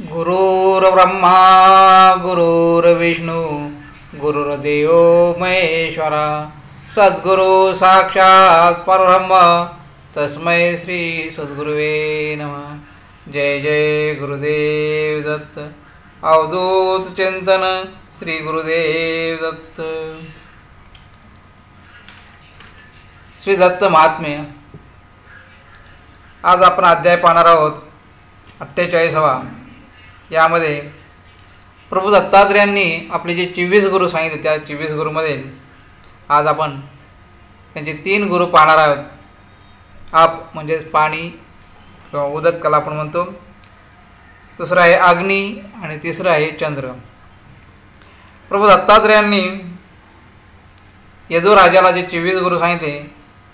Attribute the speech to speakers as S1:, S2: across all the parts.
S1: गुरुर्ब्रह्मा गुरुर्विष्णू गुरुर्देव महेश्वरा सद्गुरु साक्षात परब्रह्म तस्मै श्री सद्गुरुवे नमः. जय जय गुरुदेव दत्त. अवधूत चिंतन श्री गुरुदेव दत्त. श्री दत्त महात्म्य. आज आपण अध्याय पाहणार आहोत अठ्ठेचाळीसावा. यामध्ये प्रभू दत्तात्रेयांनी आपले जे चोवीस गुरु सांगितले त्या चोवीस गुरुमध्ये आज आपण त्यांचे तीन गुरु पाहणार आहोत. आप म्हणजेच पाणी किंवा उदक कला आपण म्हणतो. दुसरं आहे अग्नी आणि तिसरं आहे चंद्र. प्रभू दत्तात्रेयांनी यदुराजाला जे चोवीस गुरु सांगितले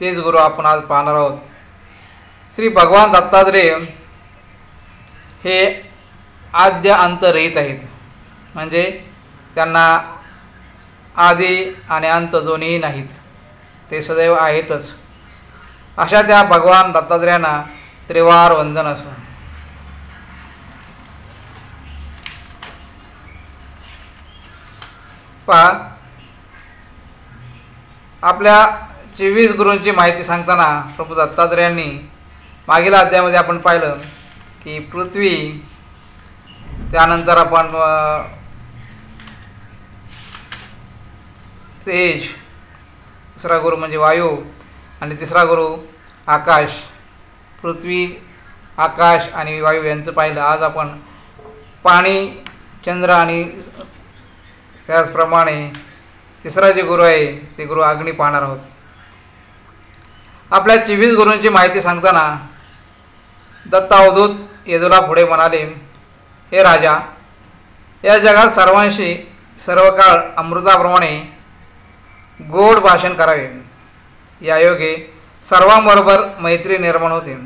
S1: तेच गुरु आपण आज पाहणार आहोत. श्री भगवान दत्तात्रेय हे आद्य अंतरहित आहेत. म्हणजे त्यांना आदी आणि अंत दोन्ही नाहीत. ते सदैव आहेतच. अशा त्या भगवान दत्तात्रयांना त्रिवार वंदन असो. पहा आपल्या चोवीस गुरूंची माहिती सांगताना प्रभू दत्तात्रेयांनी मागील अध्यायामध्ये आपण पाहिलं की पृथ्वी त्यानंतर आपण तेज दुसरा गुरु म्हणजे वायू आणि तिसरा गुरु आकाश. पृथ्वी आकाश आणि वायू यांचं पाहिलं. आज आपण पाणी चंद्र आणि त्याचप्रमाणे तिसरा जे गुरु आहे ते गुरु अग्नी पाहणार आहोत. आपल्या चोवीस गुरूंची माहिती सांगताना दत्ता अवधूत येदूला पुढे म्हणाले हे राजा या जगात सर्वांशी सर्व काळ अमृताप्रमाणे गोड भाषण करावे. या योगे सर्वांबरोबर मैत्री निर्माण होते.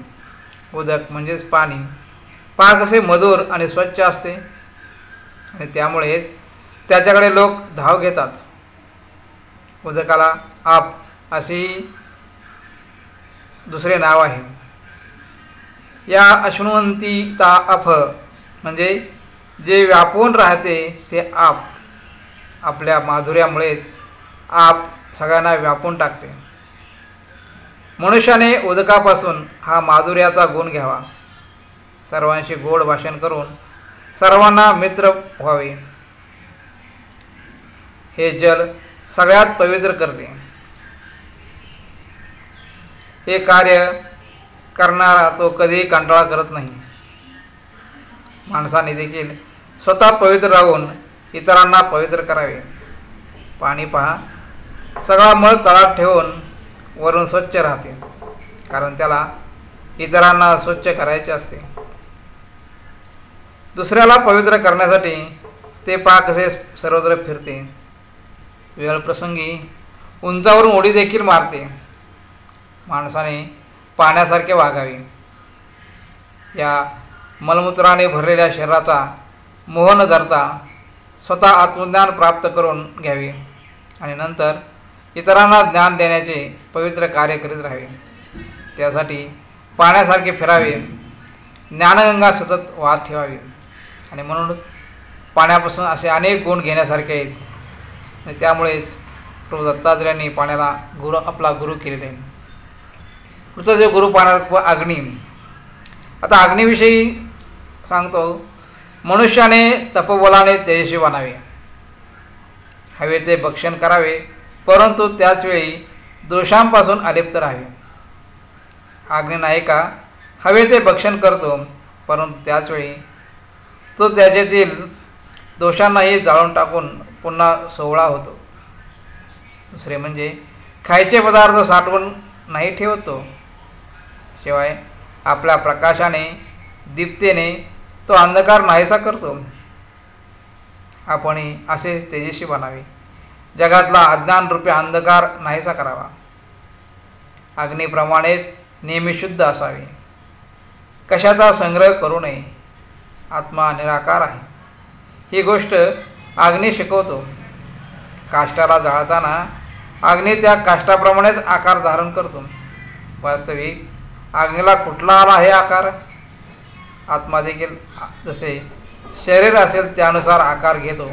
S1: उदक म्हणजेच पाणी. पाक कसे मधुर आणि स्वच्छ असते. आणि त्यामुळेच त्याच्याकडे लोक धाव घेतात. उदकाला आप अशी दुसरे नाव आहे. या अश्नुवंतीता अफ म्हणजे जे व्यापून राहते ते आप. आपल्या माधुर्यामुळेच आप सगळ्यांना व्यापून टाकते. मनुष्याने उदकापासून हा माधुर्याचा गुण घ्यावा. सर्वांशी गोड भाषण करून सर्वांना मित्र व्हावे. हे जल सगळ्यात पवित्र करते. हे कार्य करणारा तो कधीही कंटाळा करत नाही. माणसाने देखील स्वतः पवित्र राहून इतरांना पवित्र करावे. पाणी पहा. सगळा मळ तळात ठेवून वरून स्वच्छ राहते. कारण त्याला इतरांना स्वच्छ करायचे असते. दुसऱ्याला पवित्र करण्यासाठी ते पहा कसे सर्वत्र फिरते. वेळ प्रसंगी उंचावरून उडी देखील मारते. माणसाने पाण्यासारखे वागावे. या मलमूत्राने भरलेल्या शरीराचा मोह न धरता स्वतः आत्मज्ञान प्राप्त करून घ्यावे आणि नंतर इतरांना ज्ञान देण्याचे पवित्र कार्य करीत राहावे. त्यासाठी पाण्यासारखे फिरावे ज्ञानगंगा सतत वाहत ठेवावी. आणि म्हणूनच पाण्यापासून असे अनेक गुण घेण्यासारखे आहेत. आणि त्यामुळेच प्रभू दत्तात्रेयांनी पाण्याला गुरु आपला गुरु केलेले आहे पुढचं जे गुरु व अग्नी. आता अग्नीविषयी सांगतो मनुष्याने तपबलाने तेजस्वी बनावे हवे ते भक्षण करावे परंतु त्याचवेळी दोषांपासून अलिप्त राहावे. अग्नी हवे ते भक्षण करतो परंतु त्याचवेळी तो त्याच्यातील दोषांनाही जाळून टाकून पुन्हा सोहळा होतो. दुसरे म्हणजे खायचे पदार्थ साठवून नाही ठेवतो. शिवाय आपल्या प्रकाशाने दीप्तेने तो अंधकार नाहीसा करतो. आपण असे तेजस्वी बनावे. जगातला अज्ञानरूपी अंधकार नाहीसा करावा. अग्नीप्रमाणेच नेहमी शुद्ध असावे. कशाचा संग्रह करू नये. आत्मा निराकार आहे. ही गोष्ट अग्नी शिकवतो. काष्टाला जाळताना अग्नी त्या काष्टाप्रमाणेच आकार धारण करतो. वास्तविक अग्नीला कुठला आला हे आकार? आत्मा देखील जसे शरीर असेल त्यानुसार आकार घेतो.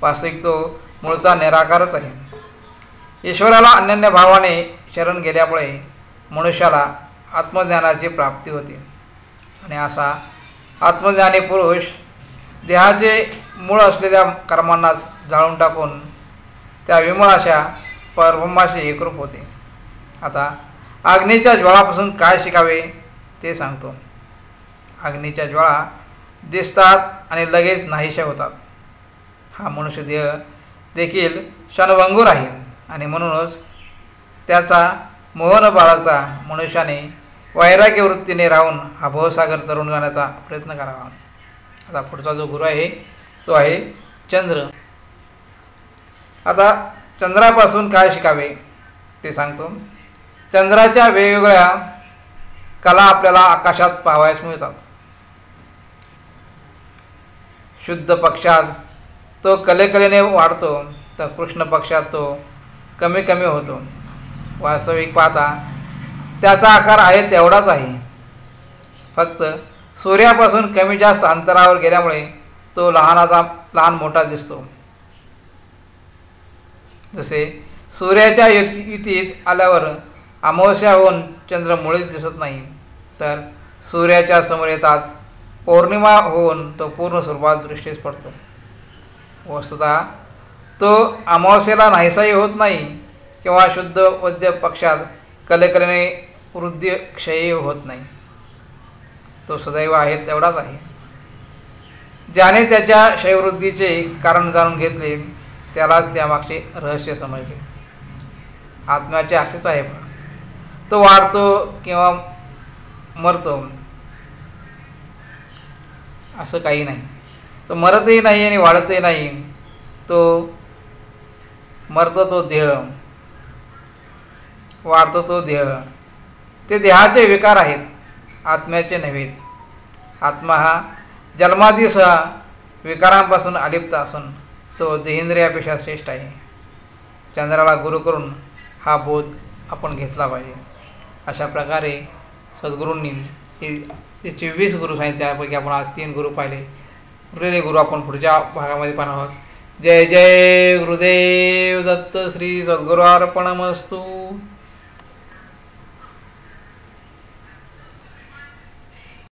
S1: वास्तविक तो मूळचा निराकारच आहे. ईश्वराला अनन्य भावाने शरण गेल्यामुळे मनुष्याला आत्मज्ञानाची प्राप्ती होते. आणि असा आत्मज्ञानी पुरुष देहाचे मूळ असलेल्या कर्मांनाच जाळून टाकून त्या विमळ अशा परब्रह्माशी एकरूप होते. आता अग्नीच्या ज्वाळापासून काय शिकावे ते सांगतो. अग्नीच्या ज्वाळा दिसतात आणि लगेच नाहीशा होतात. हा मनुष्य देह देखील क्षणभंगूर आहे आणि म्हणूनच त्याचा मोह न बाळगता मनुष्याने वैराग्य वृत्तीने राहून हा भवसागर तरुण जाण्याचा प्रयत्न करावा. आता पुढचा जो गुरु आहे तो आहे चंद्र. आता चंद्रापासून काय शिकावे ते सांगतो. चंद्राच्या वेगवेगळ्या कला आपल्याला आकाशात पाहावयास मिळतात. शुद्ध पक्षात तो कलेकलेने वाढतो तर कृष्ण पक्षात तो कमी कमी होतो. वास्तविक पाहता त्याचा आकार आहे तेवढाच आहे. फक्त सूर्यापासून कमी जास्त अंतरावर गेल्यामुळे तो लहानाचा लहान मोठा दिसतो. जसे सूर्याच्या युतीत आल्यावर अमावस्या होऊन चंद्र मुळीच दिसत नाही तर सूर्याच्या समोर येताच पौर्णिमा होऊन तो पूर्ण स्वरूपात दृष्टीस पडतो. वस्तुतः तो अमावस्येला नाहीसाही होत नाही किंवा शुद्ध वद्य पक्षात कलेकलेने वृद्धी क्षयही होत नाही. तो सदैव आहे तेवढाच आहे. ज्याने त्याच्या क्षयवृद्धीचे कारण जाणून घेतले त्यालाच त्यामागचे रहस्य समजले. आत्म्याचे असेच आहे. तो वाढतो किंवा मरतो असं काही नाही. तो मरतही नाही आणि वाढतही नाही. तो मरतो तो देह. वाढतो तो देह. ते देहाचे विकार आहेत आत्म्याचे नव्हेत आत्मा हा जन्मादीसह विकारांपासून अलिप्त असून तो देहेंद्रियापेक्षा श्रेष्ठ आहे. चंद्राला गुरु करून हा बोध आपण घेतला पाहिजे. अशा प्रकारे सद्गुरूंनी चोवीस गुरु सांगितले त्यापैकी आपण आज तीन गुरु पाहिले. उरलेले गुरु आपण पुढच्या भागामध्ये पाहणार आहोत? जय जय गुरुदेव दत्त श्री सद्गुरू अर्पणमस्तू